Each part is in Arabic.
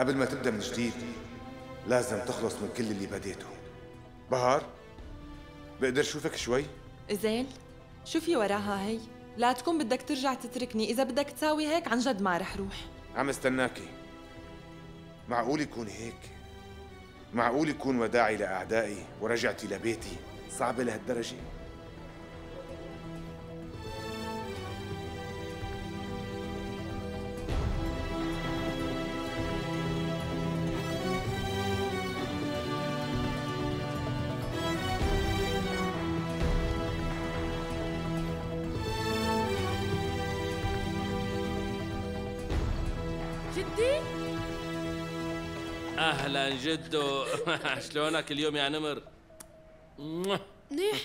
قبل ما تبدأ من جديد لازم تخلص من كل اللي بديته. بهار بقدر شوفك شوي؟ إزيل شو في وراها هي؟ لا تكون بدك ترجع تتركني. إذا بدك تساوي هيك عن جد ما رح روح. عم استناكي. معقول يكون هيك؟ معقول يكون وداعي لأعدائي ورجعتي لبيتي؟ صعبة لهالدرجة. أهلا جدو. شلونك اليوم يا نمر؟ منيح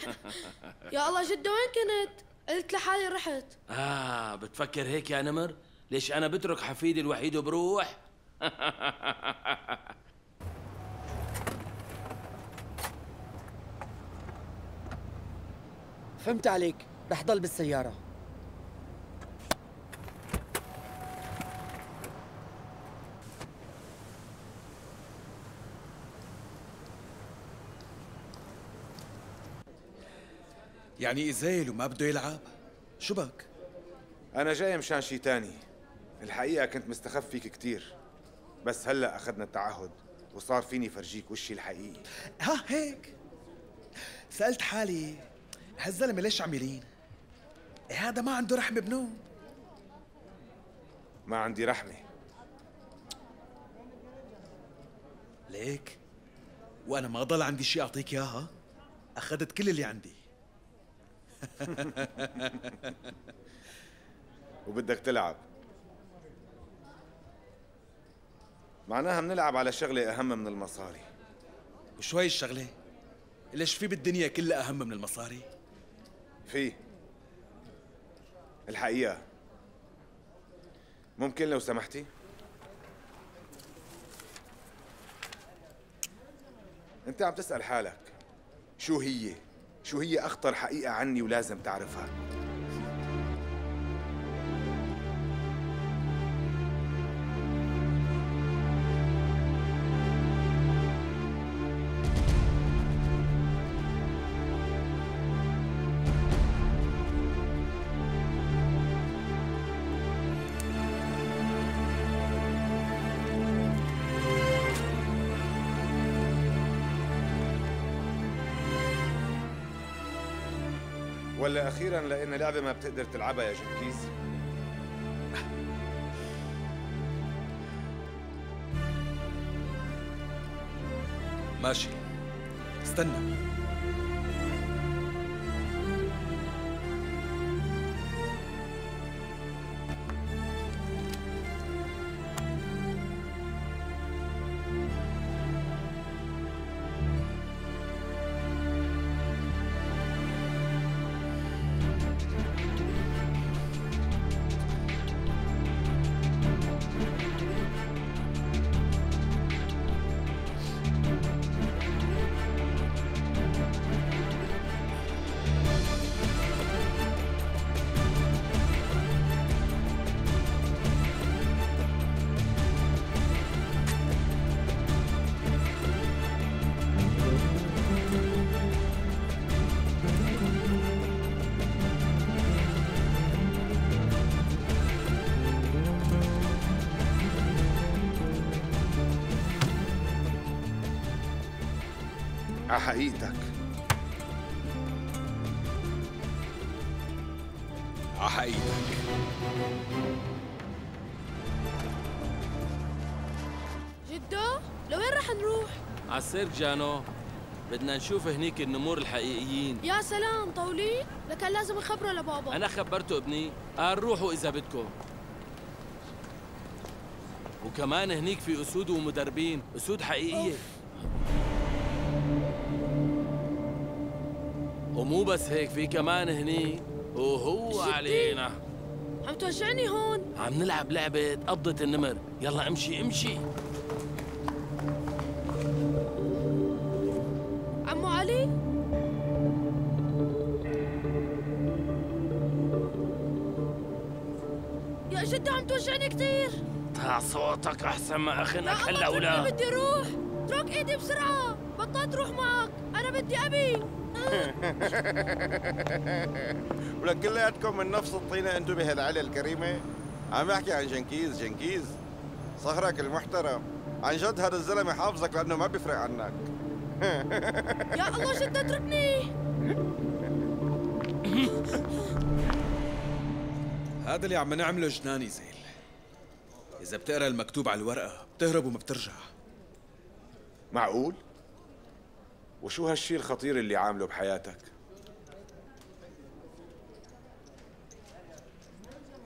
يا الله جدو وين كنت؟ قلت لحالي رحت. آه بتفكر هيك يا نمر؟ ليش أنا بترك حفيدي الوحيد وبروح؟ فهمت عليك. رح ضل بالسيارة. يعني إزايل وما بده يلعب؟ شو بك؟ أنا جاي مشان شي تاني. الحقيقة كنت مستخف فيك كتير. بس هلأ أخذنا التعهد وصار فيني فرجيك وشي الحقيقي. ها هيك؟ سألت حالي هالزلمة ليش عميلين؟ إيه هذا ما عنده رحمة بنو ما عندي رحمة. ليك؟ وأنا ما ضل عندي شيء أعطيك إياها؟ أخذت كل اللي عندي. وبدك تلعب. معناها منلعب على شغلة أهم من المصاري. وشو هي الشغلة؟ ليش في بالدنيا كلها أهم من المصاري؟ في. الحقيقة. ممكن لو سمحتي؟ أنت عم تسأل حالك. شو هي؟ شو هي أخطر حقيقة عني ولازم تعرفها؟ ولا أخيرا لأن لعبة ما بتقدر تلعبها يا جنكيز ماشي. استنى. على حقيقتك على حقيقتك جدو لوين رح نروح؟ عالسيرك جانو بدنا نشوف هنيك النمور الحقيقيين. يا سلام طولين لكن لازم نخبره لبابا. أنا خبرته ابني قال روحوا إذا بدكم. وكمان هنيك في أسود ومدربين أسود حقيقية. ومو بس هيك في كمان هنيك وهو؟ علينا. عم توجعني هون. عم نلعب لعبة قبضة النمر. يلا امشي امشي. عمو علي؟ يا جدو عم توجعني كثير اسمع صوتك أحسن ما أخنك هلا ولا. بدي أروح اترك إيدي بسرعة. بطلت روح معك. أنا بدي أبي. ولك كلياتكم من نفس الطينة أنتم بهالعيلة الكريمة. عم يحكي عن جنكيز جنكيز. صهرك المحترم. عن جد هذا الزلمة حافظك لأنه ما بيفرق عنك. يا الله جد اتركني. هذا اللي عم نعمله جناني زيل. إذا بتقرأ المكتوب على الورقة بتهرب وما بترجع. معقول؟ وشو هالشي الخطير اللي عامله بحياتك؟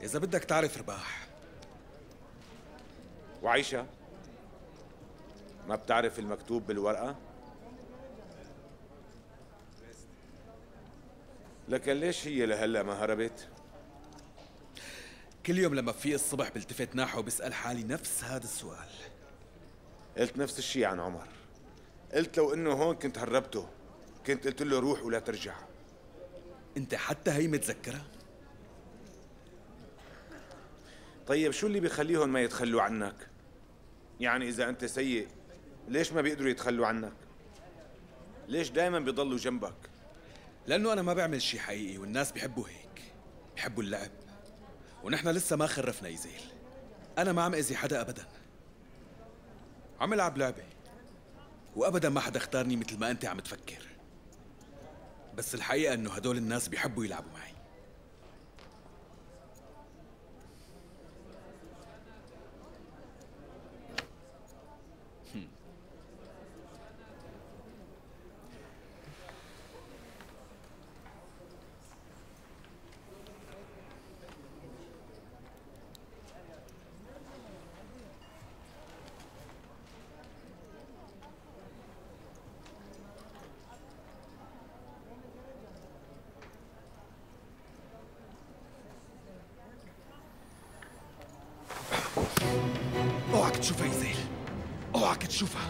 إذا بدك تعرف رباح وعيشة ما بتعرف المكتوب بالورقة؟ لكن ليش هي لهلا ما هربت؟ كل يوم لما بفيق الصبح بلتفت ناحه وبسأل حالي نفس هذا السؤال قلت نفس الشيء عن عمر قلت لو إنه هون كنت هربته كنت قلت له روح ولا ترجع أنت حتى هي متذكرها؟ طيب شو اللي بيخليهم ما يتخلوا عنك؟ يعني إذا أنت سيء ليش ما بيقدروا يتخلوا عنك؟ ليش دايما بيضلوا جنبك؟ لأنه أنا ما بعمل شيء حقيقي والناس بيحبوا هيك بيحبوا اللعب ونحن لسه ما خرفنا يزيل أنا ما عم أذي حدا أبدا عم ألعب لعبة وأبدا ما حدا اختارني مثل ما أنت عم تفكر. بس الحقيقة إنه هدول الناس بيحبوا يلعبوا معي. تشوفها يزيل اوعك تشوفها.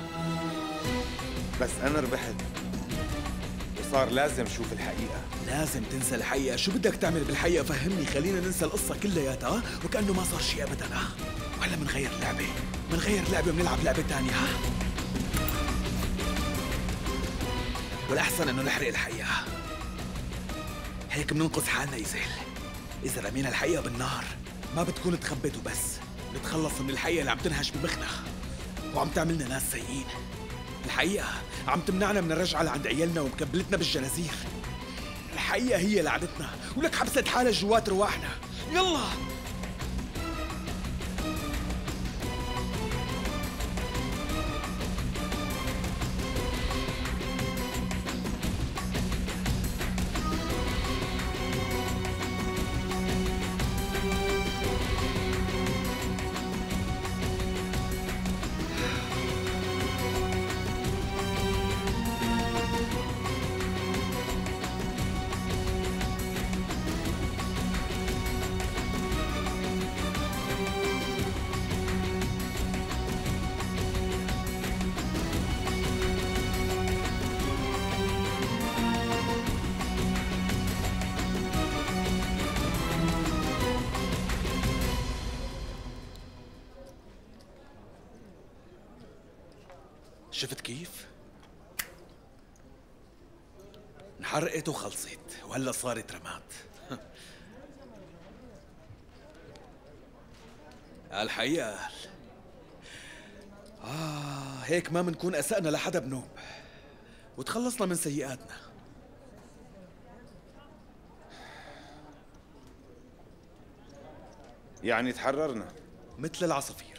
بس أنا ربحت. وصار لازم شوف الحقيقة. لازم تنسى الحقيقة. شو بدك تعمل بالحقيقة؟ فهمني خلينا ننسى القصة كلياتها ها؟ وكأنه ما صار شيء أبدا ها ولا منغير لعبة؟ منغير لعبة وبنلعب لعبة تانية ها والأحسن إنه نحرق الحقيقة هيك بننقذ حالنا يزيل إذا رمينا الحقيقة بالنار ما بتكون تخبت وبس نتخلص من الحقيقة اللي عم تنهش بمخنا وعم تعملنا ناس سيئين. الحقيقة عم تمنعنا من الرجعة لعند عيالنا ومكبلتنا بالجنازير الحقيقة هي لعنتنا ولك حبست حالها جوات رواحنا. يلا! شفت كيف؟ انحرقت وخلصت وهلا صارت رماد. الحقيقة قال آه هيك ما منكون أسأنا لحدا بنوب وتخلصنا من سيئاتنا. يعني تحررنا؟ مثل العصافير.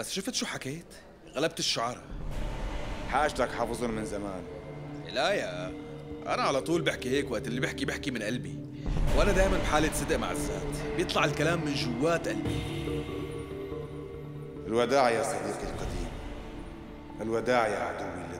بس شفت شو حكيت؟ غلبت الشعراء حاجتك حافظهم من زمان. لا يا أنا على طول بحكي هيك وقت اللي بحكي بحكي من قلبي. وأنا دائما بحالة صدق مع الذات. بيطلع الكلام من جوات قلبي. الوداع يا صديقي القديم. الوداع يا عدوي اللدود